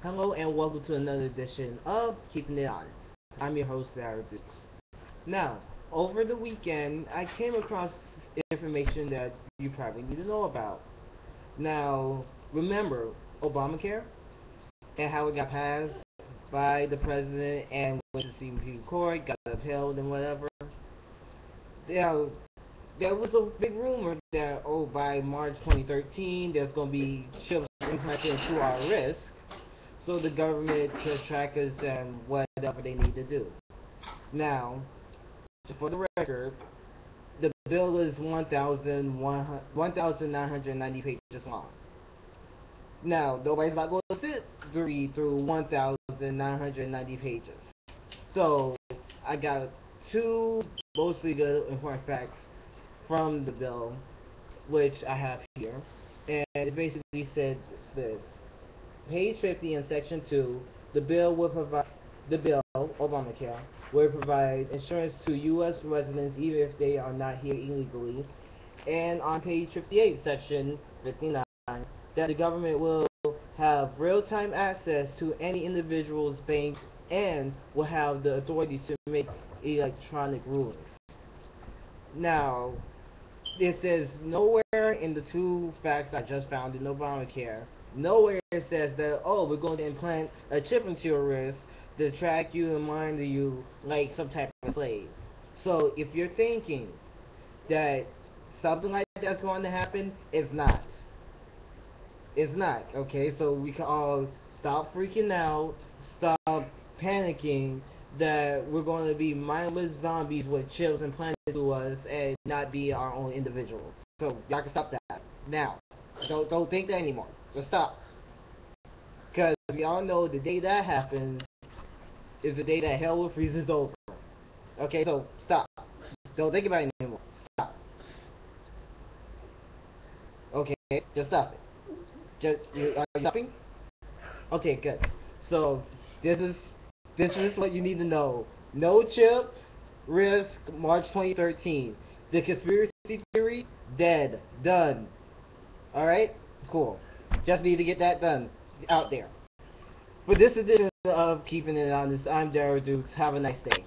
Hello and welcome to another edition of Keeping It Honest. I'm your host, Sarah Dukes. Now, over the weekend, I came across information that you probably need to know about. Now, remember Obamacare and how it got passed by the president and went to CBP court, got upheld and whatever. Now, there was a big rumor that, oh, by March 2013, there's going to be chips implanted into our wrist so the government can track us and whatever they need to do. Now, for the record, the bill is 1,990 pages long. Now, nobody's not going to sit to read through 1,990 pages. So, I got two mostly good important facts from the bill, which I have here. And it basically said this. Page 50 in Section 2, the bill will provide, the bill, Obamacare, will provide insurance to U.S. residents even if they are not here illegally. And on page 58, Section 59, that the government will have real-time access to any individual's bank and will have the authority to make electronic rulings. Now, it says nowhere in the two facts I just found in Obamacare, nowhere it says that, oh, we're going to implant a chip into your wrist to track you and monitor you like some type of slave. So if you're thinking that something like that's going to happen, it's not. It's not, okay? So we can all stop freaking out, stop panicking, that we're going to be mindless zombies with chips implanted to us and not be our own individuals. So y'all can stop that now. Don't don't think that anymore. Just stop. Because we all know the day that happens is the day that hell will freezes over. Okay, so stop. Don't think about it anymore. Stop. Okay, just stop it. Just you are you stopping? Okay, good. So this is this is what you need to know. No chip, risk, March 2013. The conspiracy theory, dead, done. Alright? Cool. Just need to get that done. Out there. For this edition of Keeping It Honest, I'm Darrell Dukes. Have a nice day.